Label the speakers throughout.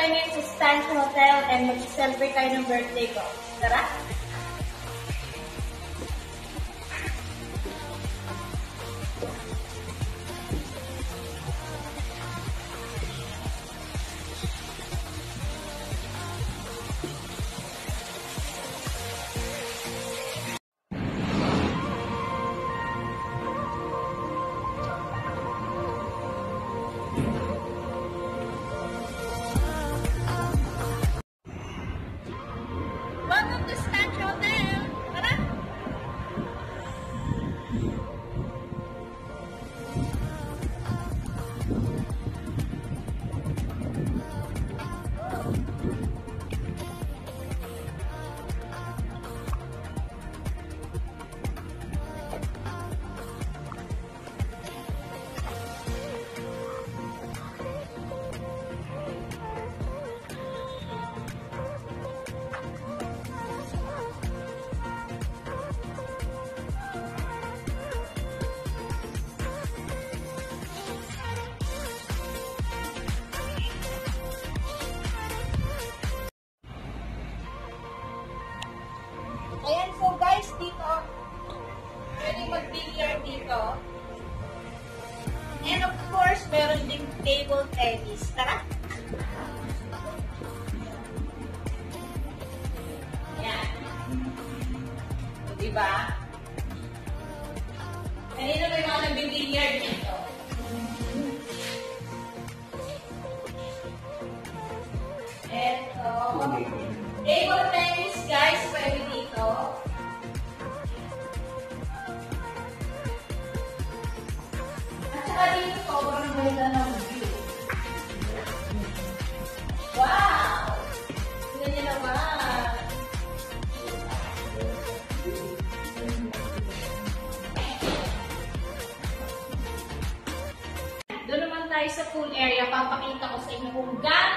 Speaker 1: tayo ngayon sa Stanton Hotel and mag-celebrate tayo ng birthday ko. Tara! Ding table tennis. Tara! Ayan. So, diba? Kanina may mga nag-billiard dito. Eto. Table tennis, guys, pwede dito. At saka dito, sobrang ganda ng pool area. Papakita ko sa inyo kung gaano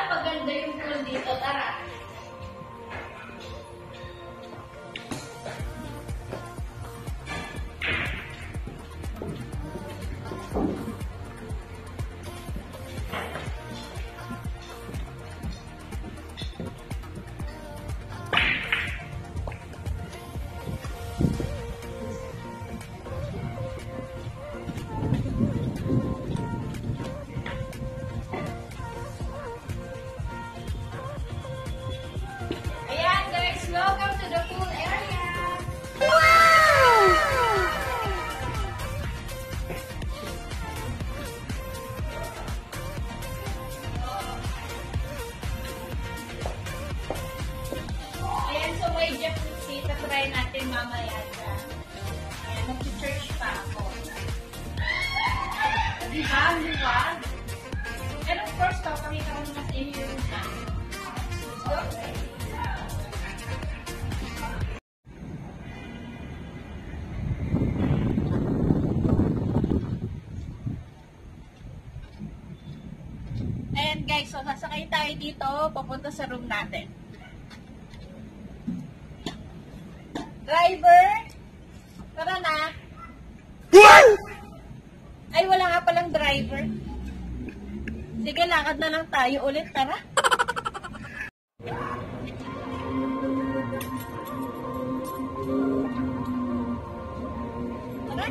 Speaker 1: Ayan guys, so sasakay tayo dito, papunta sa room natin. Driver! Tara na! Ay, wala nga palang driver. Sige, lakad na lang tayo ulit, tara. Tara.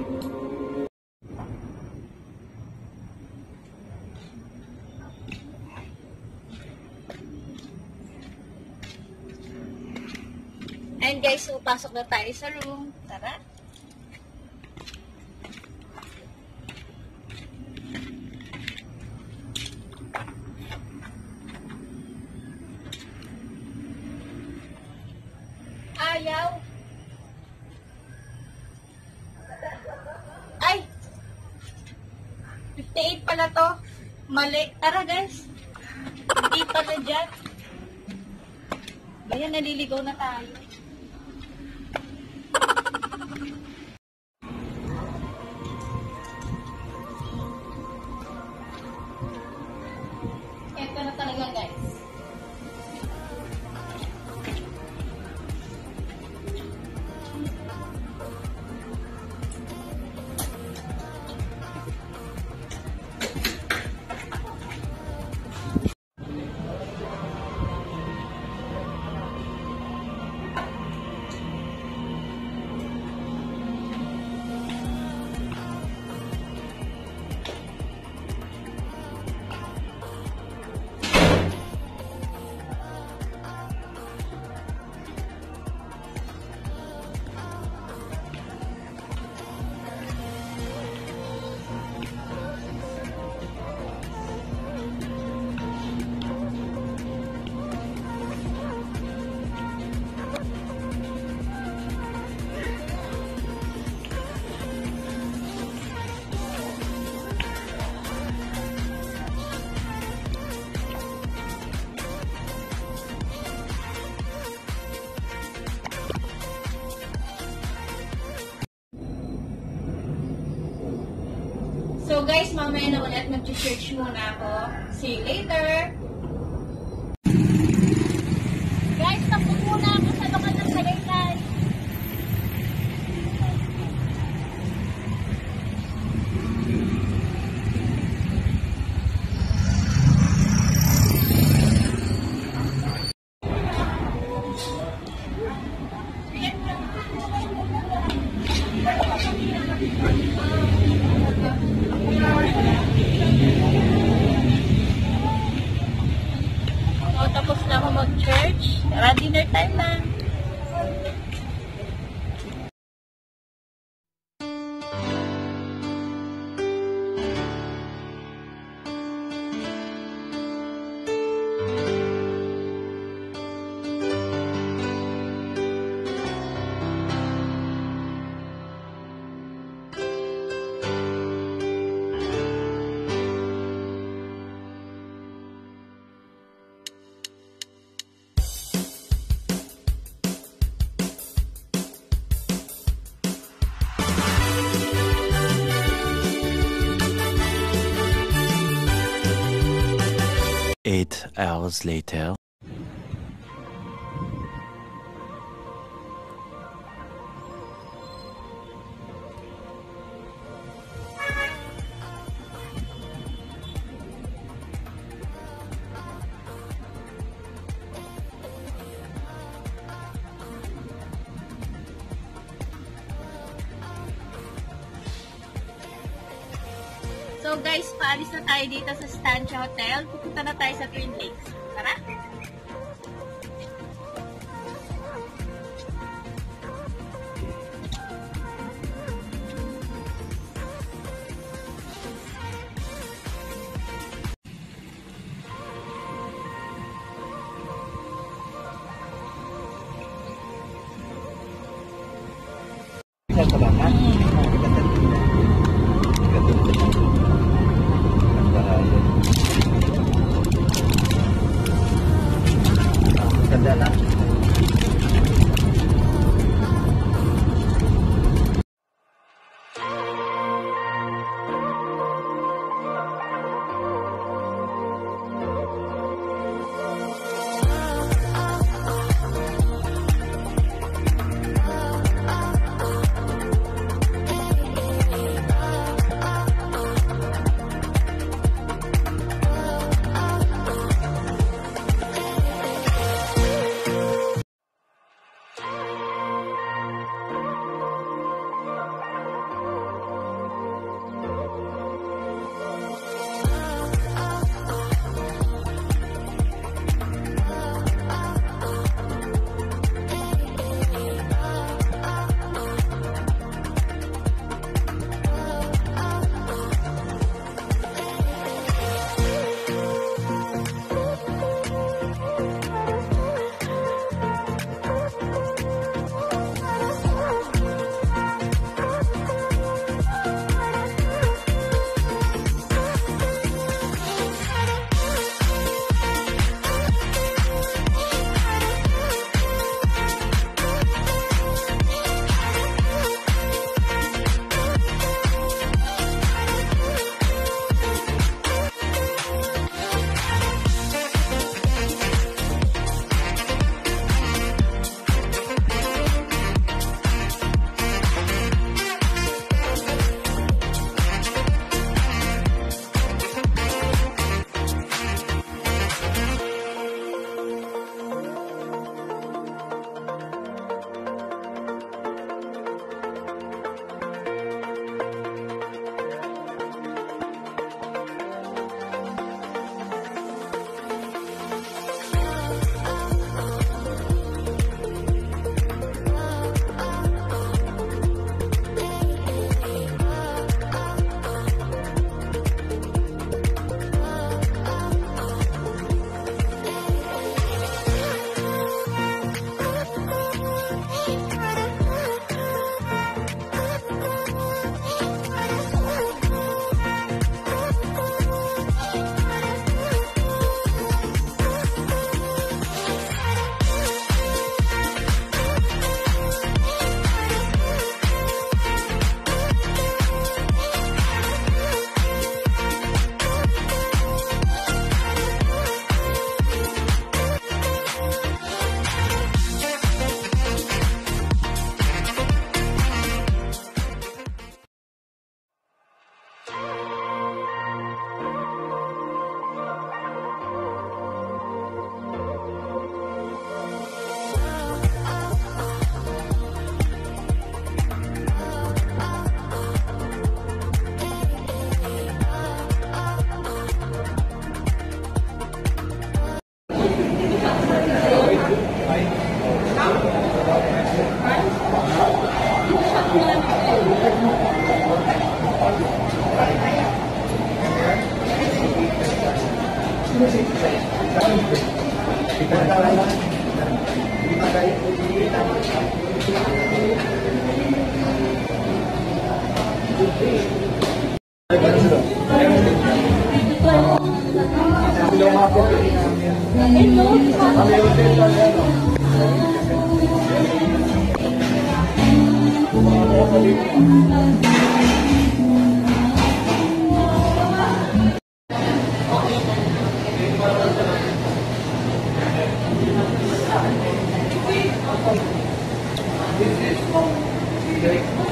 Speaker 1: And guys, so pasok na tayo sa room. Tara. Pala to. Mali. Tara guys. Hindi pala dyan. Ayan, naliligaw na tayo. So guys, mamaya na ulit mag-church muna ako. See you later! 拜
Speaker 2: 拜。Hours later.
Speaker 1: So guys, paalis na tayo dito sa Stancha Hotel. Pupunta na tayo sa Twin Lakes.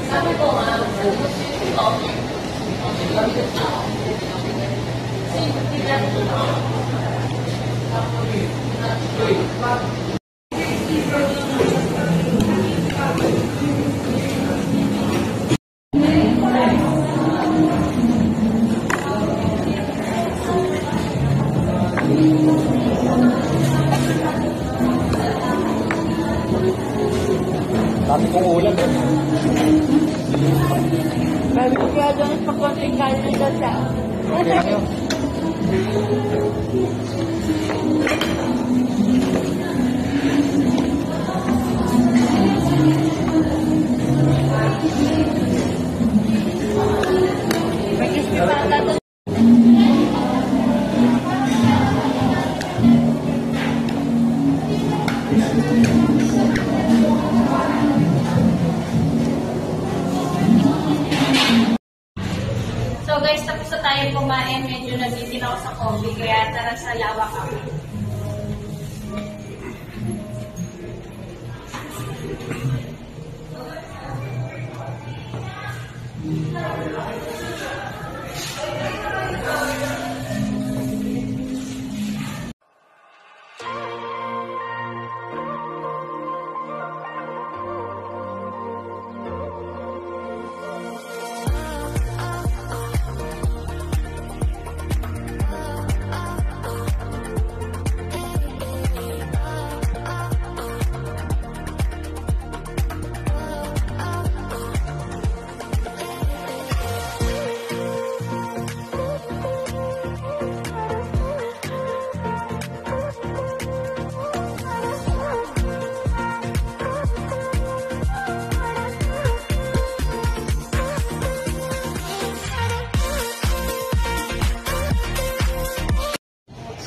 Speaker 3: Sabe bolado, sabe bolado. Thank you.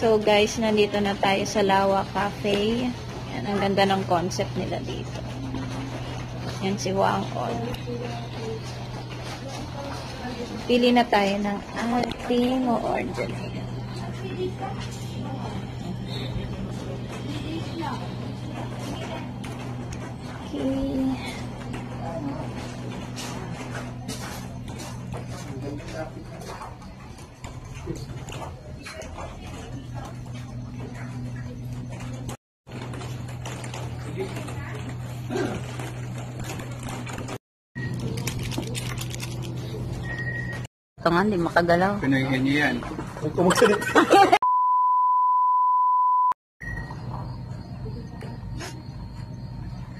Speaker 1: So guys, nandito na tayo sa Lawa Cafe. Yan, ang ganda ng concept nila dito. Yan si Wang On. Pili na tayo ng ating order. Okay. Ito nga, hindi makagalaw.
Speaker 4: Pinahingan niyo yan. Huwag kumagsalita.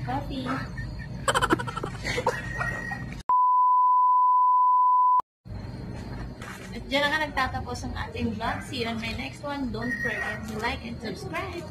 Speaker 3: Coffee.
Speaker 1: At dyan na nga nagtatapos ang ating vlog. See you on my next one. Don't forget to like and subscribe.